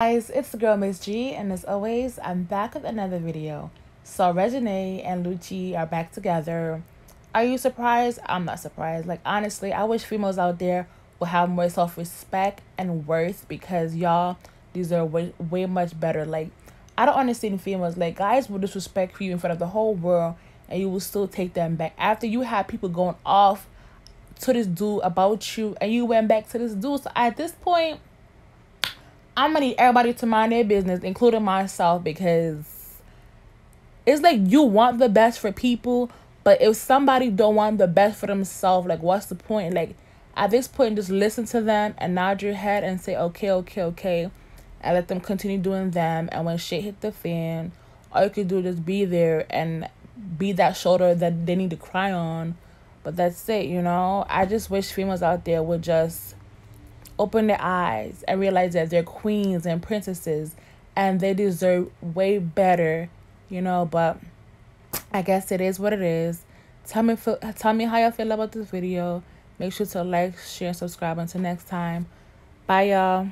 guys, it's the girl Miss G, and as always, I'm back with another video. So Reginae and Lucci are back together. Are you surprised? I'm not surprised. Like honestly, I wish females out there would have more self-respect and worth because y'all deserve way, way much better. Like I don't understand females. Like guys will disrespect you in front of the whole world, and you will still take them back after you have people going off to this dude about you, and you went back to this dude. So at this point I'm gonna need everybody to mind their business, including myself, because it's like you want the best for people, but if somebody don't want the best for themselves, like what's the point? Like at this point, just listen to them and nod your head and say okay, okay, okay, and let them continue doing them. And when shit hit the fan, all you can do is be there and be that shoulder that they need to cry on. But that's it, you know. I just wish females out there would just open their eyes and realize that they're queens and princesses and they deserve way better, you know, but I guess it is what it is. Tell me tell me how you feel about this video. Make sure to like, share, and subscribe. Until next time. Bye y'all.